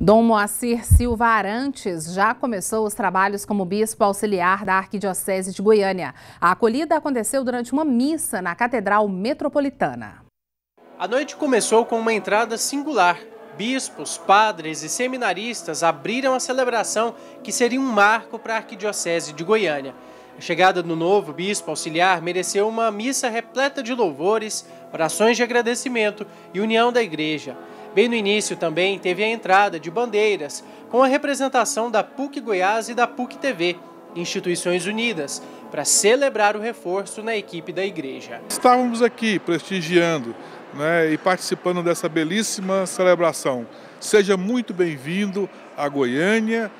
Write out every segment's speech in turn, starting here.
Dom Moacir Silva Arantes já começou os trabalhos como bispo auxiliar da Arquidiocese de Goiânia. A acolhida aconteceu durante uma missa na Catedral Metropolitana. A noite começou com uma entrada singular. Bispos, padres e seminaristas abriram a celebração que seria um marco para a Arquidiocese de Goiânia. A chegada do novo bispo auxiliar mereceu uma missa repleta de louvores, orações de agradecimento e união da igreja. Bem no início também teve a entrada de bandeiras, com a representação da PUC Goiás e da PUC TV, instituições unidas, para celebrar o reforço na equipe da igreja. Estávamos aqui prestigiando né, e participando dessa belíssima celebração. Seja muito bem-vindo a Goiânia,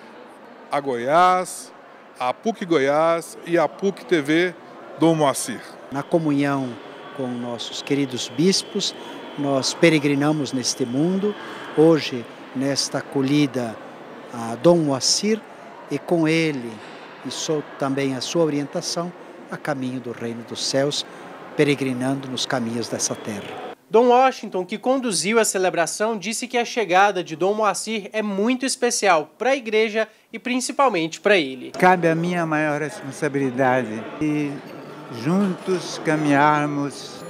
a Goiás, a PUC Goiás e a PUC TV Dom Moacir. Na comunhão com nossos queridos bispos, nós peregrinamos neste mundo, hoje nesta acolhida a Dom Moacir e com ele e sou também a sua orientação a caminho do reino dos céus, peregrinando nos caminhos dessa terra. Dom Washington, que conduziu a celebração, disse que a chegada de Dom Moacir é muito especial para a igreja e principalmente para ele. Cabe a minha maior responsabilidade e juntos caminharmos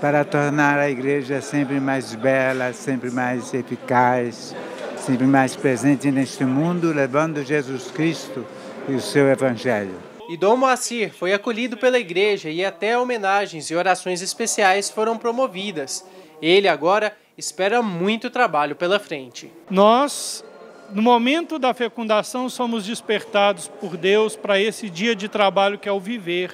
para tornar a igreja sempre mais bela, sempre mais eficaz, sempre mais presente neste mundo, levando Jesus Cristo e o seu Evangelho. E Dom Moacir foi acolhido pela igreja e até homenagens e orações especiais foram promovidas. Ele agora espera muito trabalho pela frente. Nós, no momento da fecundação, somos despertados por Deus para esse dia de trabalho que é o viver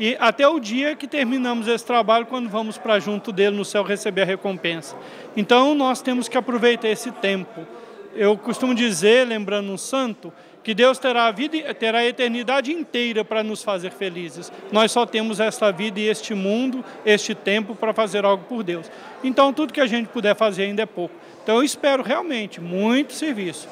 e até o dia que terminamos esse trabalho, quando vamos para junto dele no céu receber a recompensa. Então nós temos que aproveitar esse tempo. Eu costumo dizer, lembrando um santo, que Deus terá a vida, terá a eternidade inteira para nos fazer felizes. Nós só temos esta vida e este mundo, este tempo para fazer algo por Deus. Então tudo que a gente puder fazer ainda é pouco. Então eu espero realmente muito serviço.